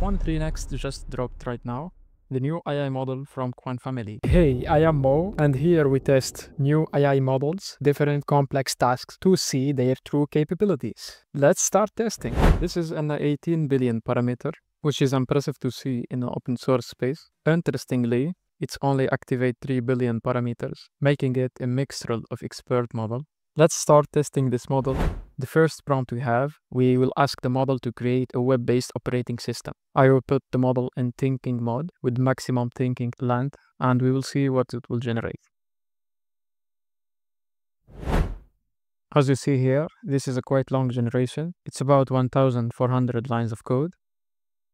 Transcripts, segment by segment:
Qwen 3 Next just dropped right now. The new AI model from Qwen Family. Hey, I am Mo, and here we test new AI models, different complex tasks to see their true capabilities. Let's start testing. This is an 18 billion parameter, which is impressive to see in an open source space. Interestingly, it's only activate 3 billion parameters, making it a mixture of expert model. Let's start testing this model. The first prompt we have, we will ask the model to create a web-based operating system. I will put the model in thinking mode with maximum thinking length and we will see what it will generate. As you see here, this is a quite long generation. It's about 1400 lines of code.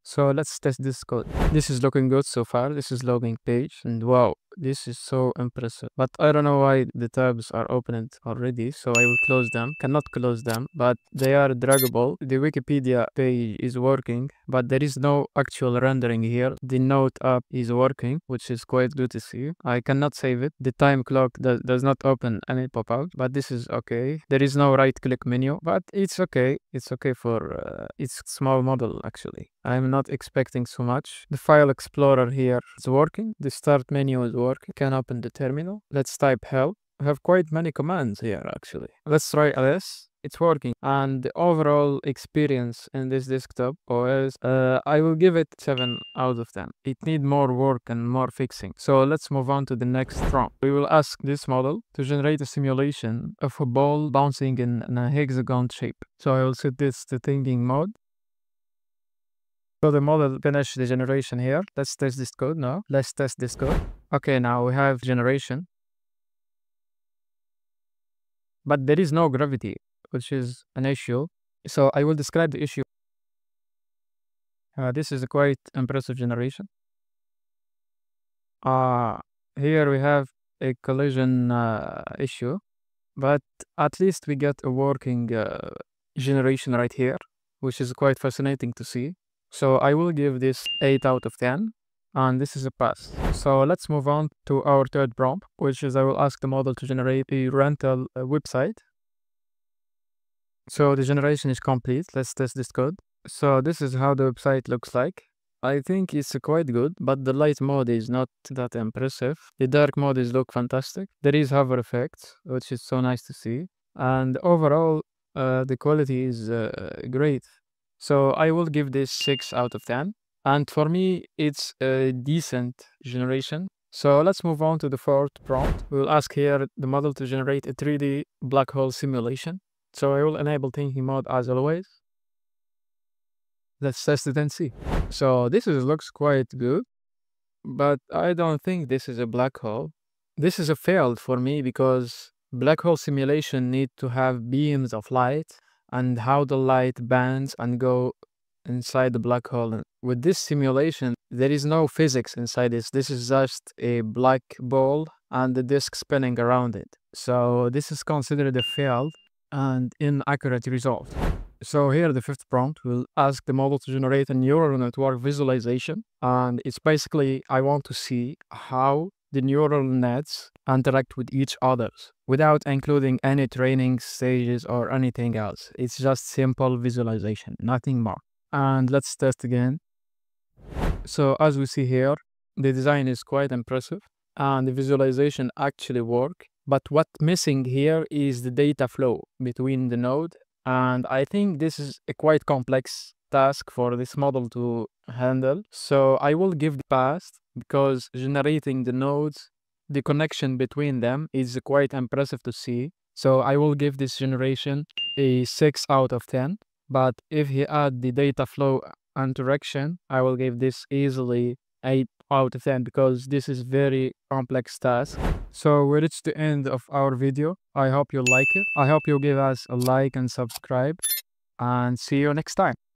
So let's test this code. This is looking good so far. This is logging page and wow, this is so impressive. But I don't know why the tabs are opened already. So I will close them. Cannot close them, but they are draggable. The Wikipedia page is working, but there is no actual rendering here. The note app is working, which is quite good to see. I cannot save it. The time clock does, does not open any pop-out, but this is okay. There is no right click menu, but it's okay. It's okay for uh, it's small model actually. I'm not expecting so much. The file explorer here is working. The start menu is working. Can open the terminal. Let's type help. We have quite many commands here actually. Let's try ls. It's working. And the overall experience in this desktop OS, uh, I will give it 7 out of 10. It need more work and more fixing. So let's move on to the next prompt. We will ask this model to generate a simulation of a ball bouncing in, in a hexagon shape. So I will set this to thinking mode so the model finished the generation here. Let's test this code now. Let's test this code. Okay, now we have generation. But there is no gravity, which is an issue. So I will describe the issue. Uh, this is a quite impressive generation. Uh, here we have a collision uh, issue, but at least we get a working uh, generation right here, which is quite fascinating to see. So I will give this 8 out of 10 and this is a pass. So let's move on to our third prompt, which is I will ask the model to generate a rental uh, website. So the generation is complete. Let's test this code. So this is how the website looks like. I think it's quite good, but the light mode is not that impressive. The dark mode is look fantastic. There is hover effect, which is so nice to see. And overall, uh, the quality is uh, great. So I will give this 6 out of 10. And for me, it's a decent generation. So let's move on to the fourth prompt. We'll ask here the model to generate a 3D black hole simulation. So I will enable thinking mode as always. Let's test it and see. So this is, looks quite good, but I don't think this is a black hole. This is a failed for me because black hole simulation need to have beams of light and how the light bends and go inside the black hole. With this simulation, there is no physics inside this. This is just a black ball and the disk spinning around it. So this is considered a failed and inaccurate result. So here the fifth prompt will ask the model to generate a neural network visualization. And it's basically, I want to see how the neural nets interact with each other without including any training stages or anything else. It's just simple visualization, nothing more. And let's test again. So as we see here, the design is quite impressive and the visualization actually work. But what missing here is the data flow between the node. And I think this is a quite complex task for this model to handle. So I will give the pass because generating the nodes, the connection between them is quite impressive to see. So I will give this generation a 6 out of 10. But if he add the data flow interaction, I will give this easily 8 out of 10 because this is very complex task. So we reached the end of our video. I hope you like it. I hope you give us a like and subscribe and see you next time.